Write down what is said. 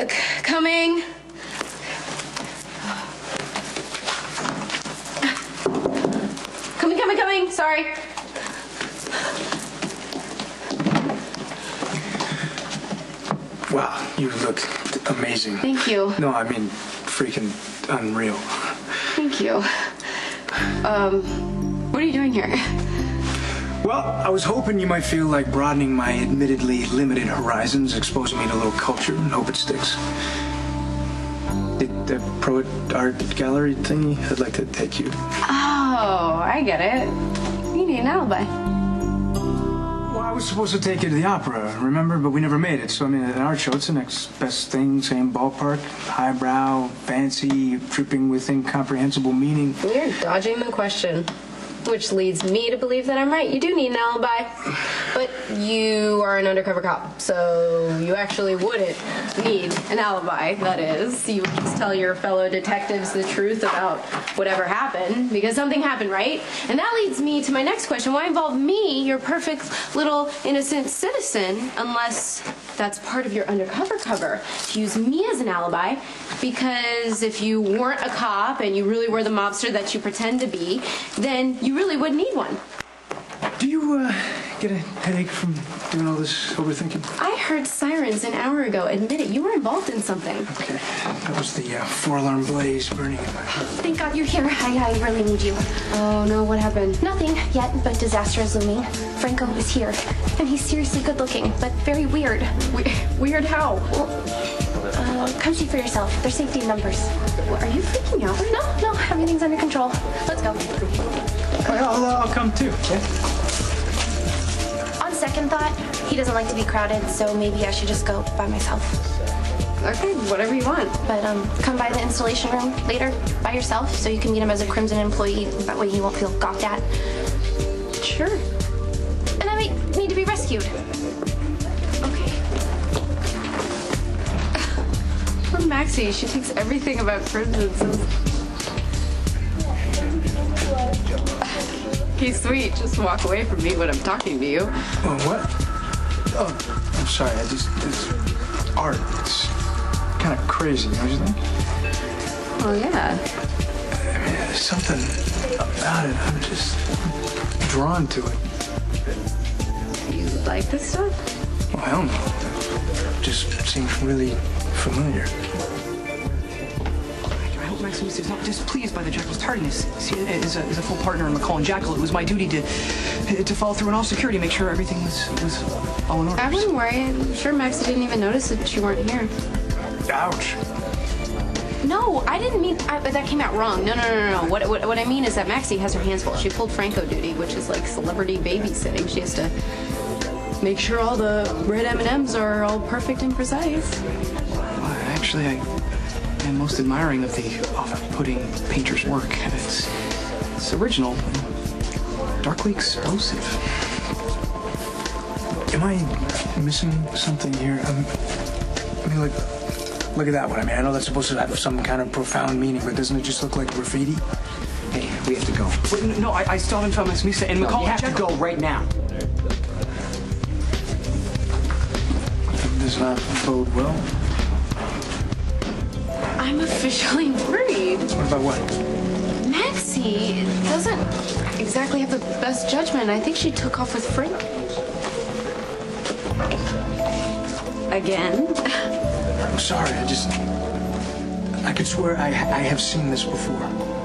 Uh, coming. Coming, coming, coming. Sorry. Wow, you look amazing. Thank you. No, I mean, freaking unreal. Thank you. Um, what are you doing here? Well, I was hoping you might feel like broadening my admittedly limited horizons, exposing me to a little culture, and hope it sticks. The, the Pro Art Gallery thingy, I'd like to take you. Oh, I get it. You need an alibi. Well, I was supposed to take you to the opera, remember? But we never made it. So, I mean, an art show, it's the next best thing, same ballpark. Highbrow, fancy, dripping with incomprehensible meaning. You're dodging the question. Which leads me to believe that I'm right. You do need an alibi. But you are an undercover cop, so you actually wouldn't need an alibi, that is. You would just tell your fellow detectives the truth about whatever happened, because something happened, right? And that leads me to my next question. Why involve me, your perfect little innocent citizen, unless that's part of your undercover cover? To use me as an alibi, because if you weren't a cop and you really were the mobster that you pretend to be, then you really would need one. Do you, uh, get a headache from doing all this overthinking? I heard sirens an hour ago. Admit it, you were involved in something. Okay, that was the uh, four-alarm blaze burning in my heart. Thank God you're here. I, I really need you. Oh no, what happened? Nothing yet, but disaster is looming. Franco is here, and he's seriously good looking, but very weird. We- weird how? Well, Uh, come see for yourself. There's safety in numbers. Are you freaking out? No, no, everything's under control. Let's go. I'll, uh, I'll come too, okay? On second thought, he doesn't like to be crowded, so maybe I should just go by myself. Okay, whatever you want. But um, come by the installation room later by yourself, so you can meet him as a Crimson employee. That way he won't feel gawked at. Sure. And I might need to be rescued. Okay. Poor Maxie, she takes everything about Crimson Okay, sweet. Just walk away from me when I'm talking to you. Oh, what? Oh, I'm sorry. I just it's art. It's kind of crazy, don't you think? Oh, yeah. I mean, there's something about it. I'm just drawn to it. You like this stuff? Well, hell no. It just seems really familiar. I Maximus is not displeased by the Jackal's tardiness. See, as a, as a full partner in McCall and Jackal, it was my duty to to follow through on all security, make sure everything was was all in order. I wouldn't worry. I'm sure Maxie didn't even notice that you weren't here. Ouch. No, I didn't mean I, that came out wrong. No, no, no, no, no. What, what, what I mean is that Maxie has her hands full. She pulled Franco duty, which is like celebrity babysitting. She has to make sure all the red M&Ms are all perfect and precise. Well, actually, I am most admiring of the off-putting painter's work. It's, it's original, and darkly explosive. Am I missing something here? Um, I mean, like, look at that one. I mean, I know that's supposed to have some kind of profound meaning, but doesn't it just look like graffiti? Hey, we have to go. Wait, no, no, I, I still haven't found Miss Misa and McCall We and have to go right now. Does not bode well. I'm officially worried. What about what? Maxie doesn't exactly have the best judgment. I think she took off with Frank. Again? I'm sorry. I just. I could swear I, I have seen this before.